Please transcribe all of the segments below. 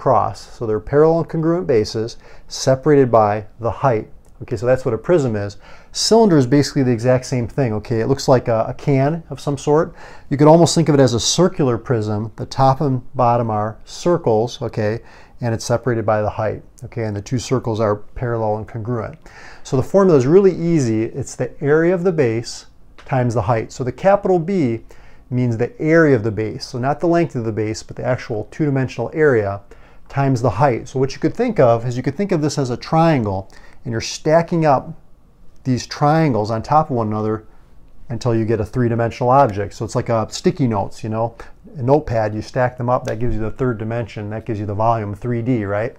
across. So they're parallel and congruent bases separated by the height. Okay, so that's what a prism is. Cylinder is basically the exact same thing. Okay, it looks like a, a, can of some sort. You could almost think of it as a circular prism. The top and bottom are circles, okay, and it's separated by the height. Okay, and the two circles are parallel and congruent. So the formula is really easy. It's the area of the base times the height. So the capital B means the area of the base. So not the length of the base, but the actual two-dimensional area times the height. So what you could think of is you could think of this as a triangle and you're stacking up these triangles on top of one another until you get a three-dimensional object. So it's like a sticky notes, you know, a notepad, you stack them up, that gives you the third dimension, that gives you the volume 3D, right?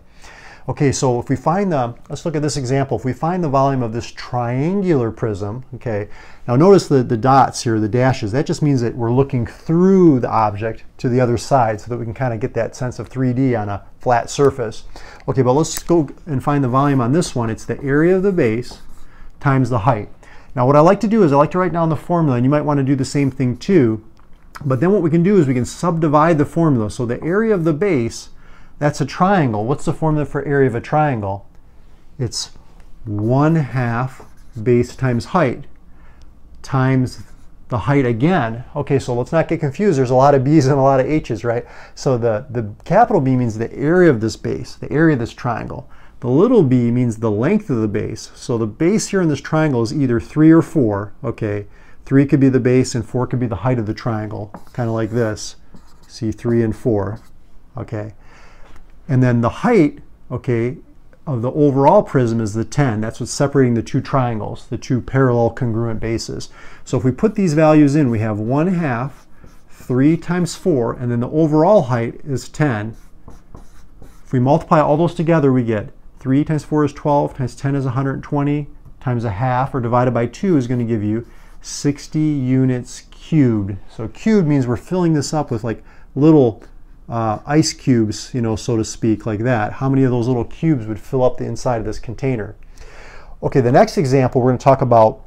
Okay, so if we find the, let's look at this example. If we find the volume of this triangular prism, okay, now notice the, the dots here, the dashes, that just means that we're looking through the object to the other side so that we can kind of get that sense of 3D on a flat surface. Okay, but let's go and find the volume on this one. It's the area of the base times the height. Now what I like to do is I like to write down the formula, and you might want to do the same thing too. But then what we can do is we can subdivide the formula. So the area of the base that's a triangle. What's the formula for area of a triangle? It's 1 half base times height times the height again. Okay, so let's not get confused. There's a lot of B's and a lot of H's, right? So the, the capital B means the area of this base, the area of this triangle. The little b means the length of the base. So the base here in this triangle is either 3 or 4. Okay, 3 could be the base and 4 could be the height of the triangle, kind of like this. See 3 and 4. Okay. And then the height, okay, of the overall prism is the 10. That's what's separating the two triangles, the two parallel congruent bases. So if we put these values in, we have 1 half, 3 times 4, and then the overall height is 10. If we multiply all those together, we get 3 times 4 is 12, times 10 is 120, times a half, or divided by 2 is going to give you 60 units cubed. So cubed means we're filling this up with like little uh, ice cubes, you know, so to speak, like that. How many of those little cubes would fill up the inside of this container? Okay, the next example, we're going to talk about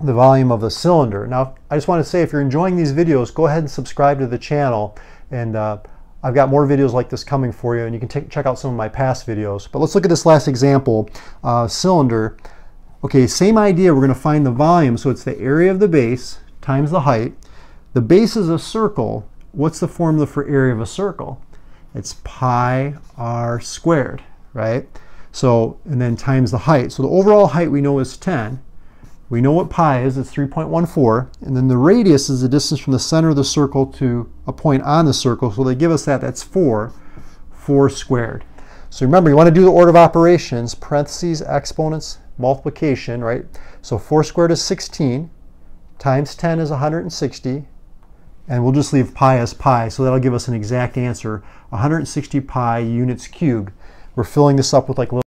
the volume of the cylinder. Now, I just want to say, if you're enjoying these videos, go ahead and subscribe to the channel. And uh, I've got more videos like this coming for you, and you can check out some of my past videos. But let's look at this last example, uh, cylinder. Okay, same idea. We're going to find the volume. So it's the area of the base times the height. The base is a circle, what's the formula for area of a circle? It's pi r squared, right? So, and then times the height. So the overall height we know is 10. We know what pi is, it's 3.14. And then the radius is the distance from the center of the circle to a point on the circle. So they give us that, that's 4, 4 squared. So remember, you want to do the order of operations, parentheses, exponents, multiplication, right? So 4 squared is 16, times 10 is 160, and we'll just leave pi as pi, so that'll give us an exact answer, 160 pi units cubed. We're filling this up with like little